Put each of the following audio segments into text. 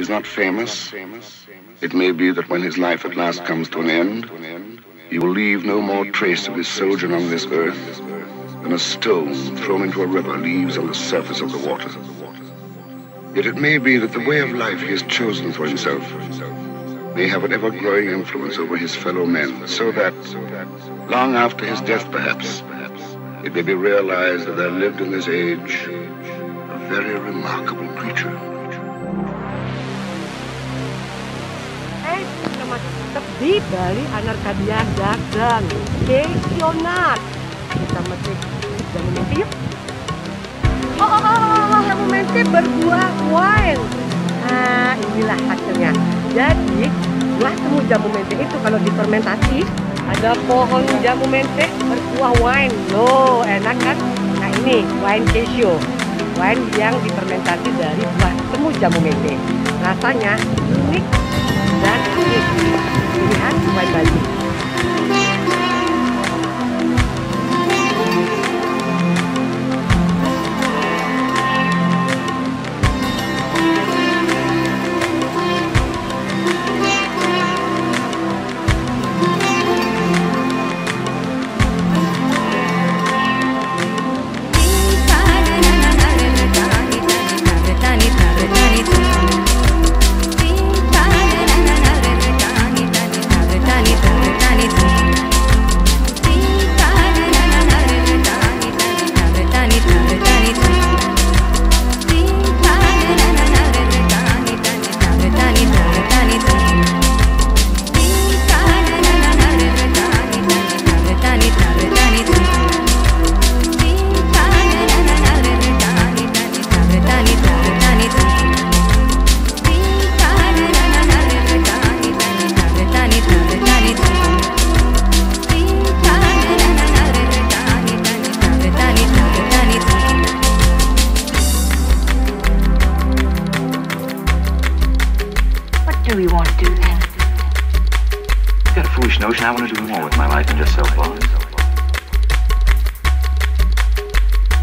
He's not famous. It may be that when his life at last comes to an end, he will leave no more trace of his sojourn on this earth than a stone thrown into a river leaves on the surface of the water. Yet it may be that the way of life he has chosen for himself may have an ever-growing influence over his fellow men, so that, long after his death perhaps, it may be realized that there lived in this age a very remarkable creature. Tepi Bali Anarkadia dagang. Pensionat. Kita metik Jamu menti yuk. Oh, oh, oh, oh, jamu menti berbuah wine. Nah, inilah hasilnya. Jadi, setelah temu jamu mente itu kalau difermentasi Ada pohon jamu mente berbuah wine. Loh, enak kan? Nah ini, wine cashew. Wine yang difermentasi dari buah temu jamu mente Rasanya unik dan unik pilihan wine Bali. Do we want to do then? I've got a foolish notion. I want to do more with my life than just sell clothes.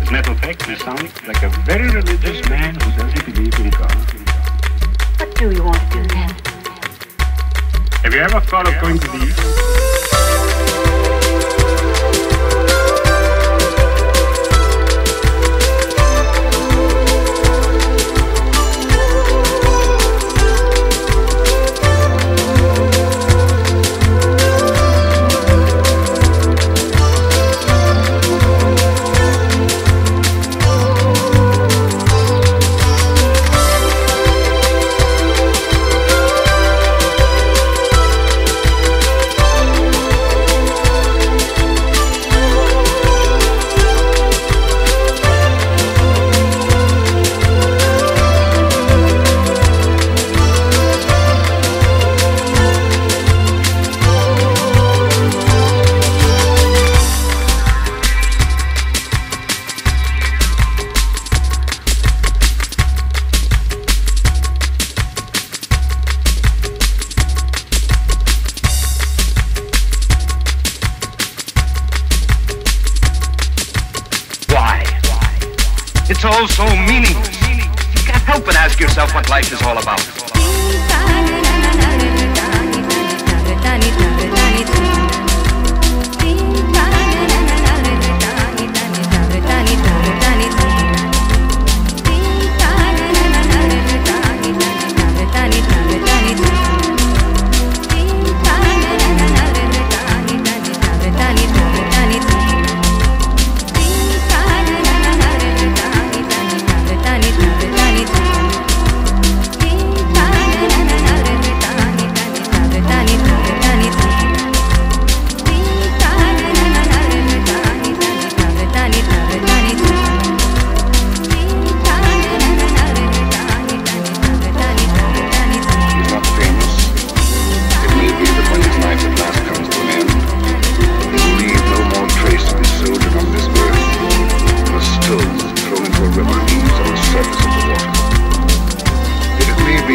As a matter of fact, you sound like a very religious man who doesn't believe in God. What do we want to do then? Have you ever thought of going to the East? It's all so meaningless. You can't help but ask yourself what life is all about.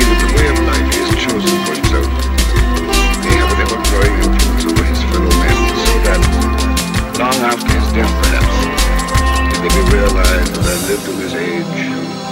that the way of life he has chosen for himself. An ever-growing influence over his fellow men, so that, long after his death perhaps, it may be realized that I lived to his age.